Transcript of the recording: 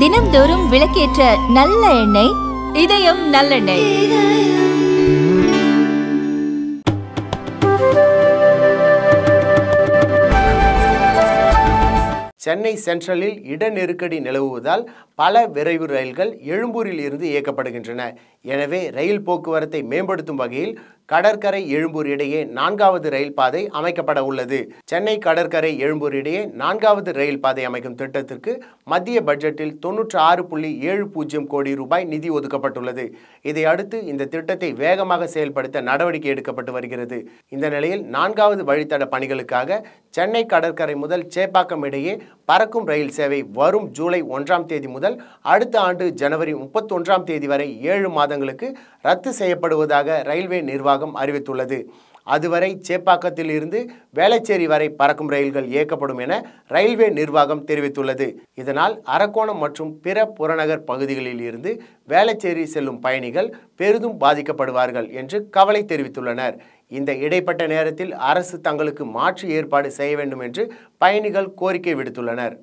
தினம்தோறும் விளக்கேற்ற நல்ல எண்ணெய் இதயம் நல்லெண்ணெய். சென்னை சென்ட்ரலில் இட நெருக்கடி நிலவுவதால் பல விரைவு ரயில்கள் எழும்பூரில் இருந்து இயக்கப்படுகின்றன. எனவே ரயில் போக்குவரத்தை மேம்படுத்தும் வகையில் கடற்கரை எழும்பூர் இடையே நான்காவது ரயில் பாதை அமைக்கப்பட உள்ளது. சென்னை கடற்கரை எழும்பூர் இடையே நான்காவது ரயில் பாதை அமைக்கும் திட்டத்திற்கு மத்திய பட்ஜெட்டில் தொன்னூற்று ஆறு புள்ளி ஏழு பூஜ்ஜியம் கோடி ரூபாய் நிதி ஒதுக்கப்பட்டுள்ளது. இதை அடுத்து இந்த திட்டத்தை வேகமாக செயல்படுத்த நடவடிக்கை எடுக்கப்பட்டு வருகிறது. இந்த நிலையில் நான்காவது வழித்தட பணிகளுக்காக சென்னை கடற்கரை முதல் சேப்பாக்கம் இடையே பறக்கும் ரயில் சேவை வரும் ஜூலை ஒன்றாம் தேதி முதல் அடுத்த ஆண்டு ஜனவரி முப்பத்தொன்றாம் தேதி வரை ஏழு மாதங்களுக்கு ரத்து செய்யப்படுவதாக ரயில்வே நிர்வாகம் அறிவித்துள்ளது. அதுவரை சேப்பாக்கத்தில் இருந்து வேளச்சேரி வரை பறக்கும் ரயில்கள் இயக்கப்படும் என ரயில்வே நிர்வாகம் தெரிவித்துள்ளது. இதனால் அரக்கோணம் மற்றும் பிற புறநகர் பகுதிகளில் இருந்து வேளச்சேரி செல்லும் பயணிகள் பெரிதும் பாதிக்கப்படுவார்கள் என்று கவலை தெரிவித்துள்ளனர். இந்த இடைப்பட்ட நேரத்தில் அரசு தங்களுக்கு மாற்று ஏற்பாடு செய்ய வேண்டும் என்று பயணிகள் கோரிக்கை விடுத்துள்ளனர்.